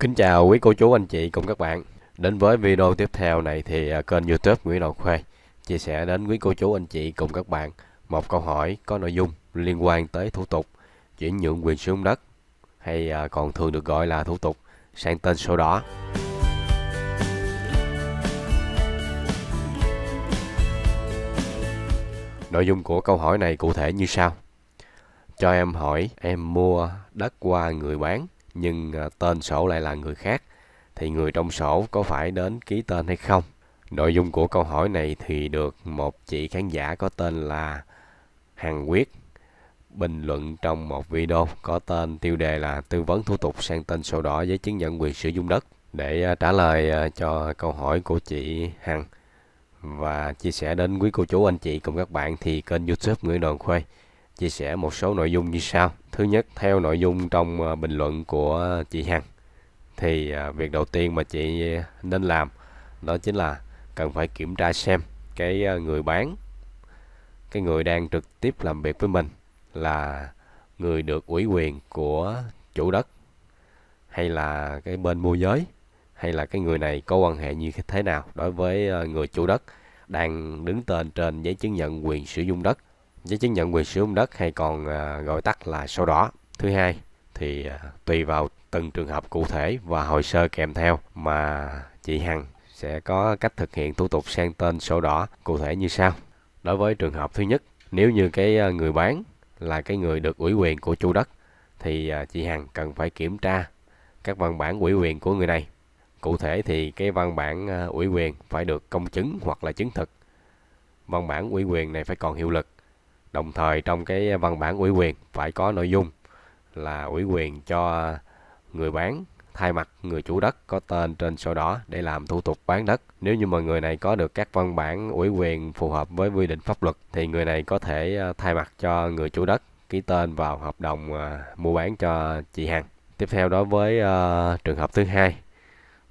Kính chào quý cô chú, anh chị cùng các bạn. Đến với video tiếp theo này thì à, kênh YouTube Nguyễn Đào khoe chia sẻ đến quý cô chú, anh chị cùng các bạn một câu hỏi có nội dung liên quan tới thủ tục chuyển nhượng quyền sử dụng đất hay à, còn thường được gọi là thủ tục sang tên sổ đỏ. Nội dung của câu hỏi này cụ thể như sau. Cho em hỏi, em mua đất qua người bán nhưng ờ, tên sổ lại là người khác, thì người trong sổ có phải đến ký tên hay không? Nội dung của câu hỏi này thì được một chị khán giả có tên là Hằng Quyết bình luận trong một video có tên, tiêu đề là tư vấn thủ tục sang tên sổ đỏ giấy chứng nhận quyền sử dụng đất, để ờ, trả lời ờ, cho câu hỏi của chị Hằng và chia sẻ đến quý cô chú, anh chị cùng các bạn thì kênh YouTube Nguyễn Đoàn Khuê chia sẻ một số nội dung như sau. Thứ nhất, theo nội dung trong ờ, bình luận của chị Hằng thì ờ, việc đầu tiên mà chị nên làm đó chính là cần phải kiểm tra xem cái ờ, người bán cái người đang trực tiếp làm việc với mình là người được ủy quyền của chủ đất hay là cái bên môi giới hay là cái người này có quan hệ như thế nào đối với người chủ đất đang đứng tên trên giấy chứng nhận quyền sử dụng đất giấy chứng nhận quyền sử dụng đất hay còn à, gọi tắt là sổ đỏ. Thứ hai thì à, tùy vào từng trường hợp cụ thể và hồ sơ kèm theo mà chị Hằng sẽ có cách thực hiện thủ tục sang tên sổ đỏ cụ thể như sau. Đối với trường hợp thứ nhất, nếu như cái à, người bán là cái người được ủy quyền của chủ đất thì chị Hằng cần phải kiểm tra các văn bản ủy quyền của người này. Cụ thể thì cái văn bản ủy quyền phải được công chứng hoặc là chứng thực. Văn bản ủy quyền này phải còn hiệu lực Đồng thời trong cái văn bản ủy quyền phải có nội dung là ủy quyền cho người bán thay mặt người chủ đất có tên trên sổ đỏ để làm thủ tục bán đất. Nếu như mà người này có được các văn bản ủy quyền phù hợp với quy định pháp luật thì người này có thể ờ, thay mặt cho người chủ đất ký tên vào hợp đồng ờ, mua bán cho chị Hằng. Tiếp theo đó với uh, trường hợp thứ hai,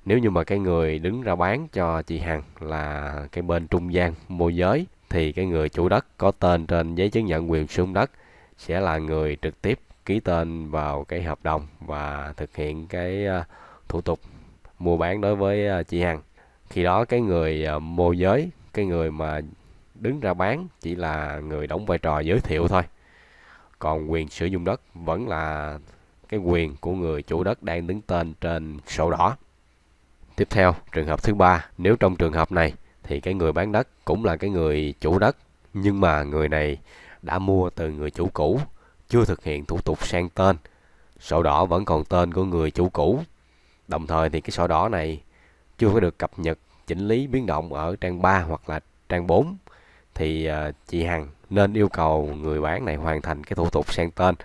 nếu như mà cái người đứng ra bán cho chị Hằng là cái bên trung gian môi giới thì cái người chủ đất có tên trên giấy chứng nhận quyền sử dụng đất sẽ là người trực tiếp ký tên vào cái hợp đồng và thực hiện cái ờ, thủ tục mua bán đối với ờ, chị Hằng. Khi đó cái người ờ, môi giới, cái người mà đứng ra bán chỉ là người đóng vai trò giới thiệu thôi. Còn quyền sử dụng đất vẫn là cái quyền của người chủ đất đang đứng tên trên sổ đỏ. Tiếp theo, trường hợp thứ ba, nếu trong trường hợp này thì cái người bán đất cũng là cái người chủ đất. Nhưng mà người này đã mua từ người chủ cũ, chưa thực hiện thủ tục sang tên. Sổ đỏ vẫn còn tên của người chủ cũ. Đồng thời thì cái sổ đỏ này chưa có được cập nhật chỉnh lý biến động ở trang 3 hoặc là trang 4 thì ờ, chị Hằng nên yêu cầu người bán này hoàn thành cái thủ tục sang tên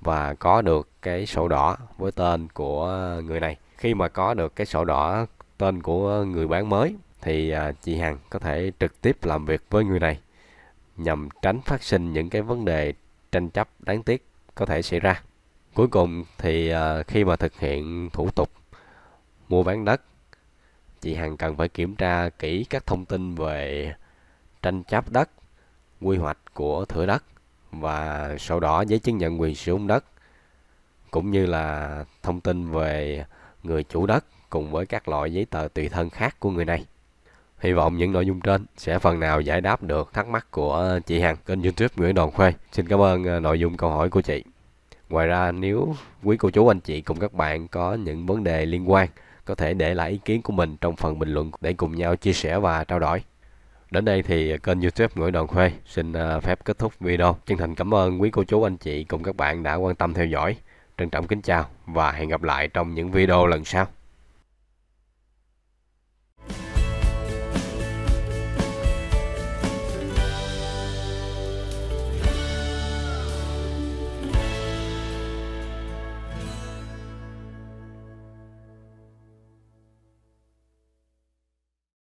và có được cái sổ đỏ với tên của người này. Khi mà có được cái sổ đỏ tên của người bán mới thì à, chị Hằng có thể trực tiếp làm việc với người này nhằm tránh phát sinh những cái vấn đề tranh chấp đáng tiếc có thể xảy ra. Cuối cùng thì à, khi mà thực hiện thủ tục mua bán đất, chị Hằng cần phải kiểm tra kỹ các thông tin về tranh chấp đất, quy hoạch của thửa đất và sổ đỏ giấy chứng nhận quyền sử dụng đất cũng như là thông tin về người chủ đất cùng với các loại giấy tờ tùy thân khác của người này. Hy vọng những nội dung trên sẽ phần nào giải đáp được thắc mắc của chị Hằng kênh youtube Nguyễn Đoàn Khuê. Xin cảm ơn ờ, nội dung câu hỏi của chị. Ngoài ra, nếu quý cô chú, anh chị cùng các bạn có những vấn đề liên quan, có thể để lại ý kiến của mình trong phần bình luận để cùng nhau chia sẻ và trao đổi. Đến đây thì kênh youtube Nguyễn Đoàn Khuê xin ờ, phép kết thúc video. Chân thành cảm ơn quý cô chú, anh chị cùng các bạn đã quan tâm theo dõi. Trân trọng kính chào và hẹn gặp lại trong những video lần sau.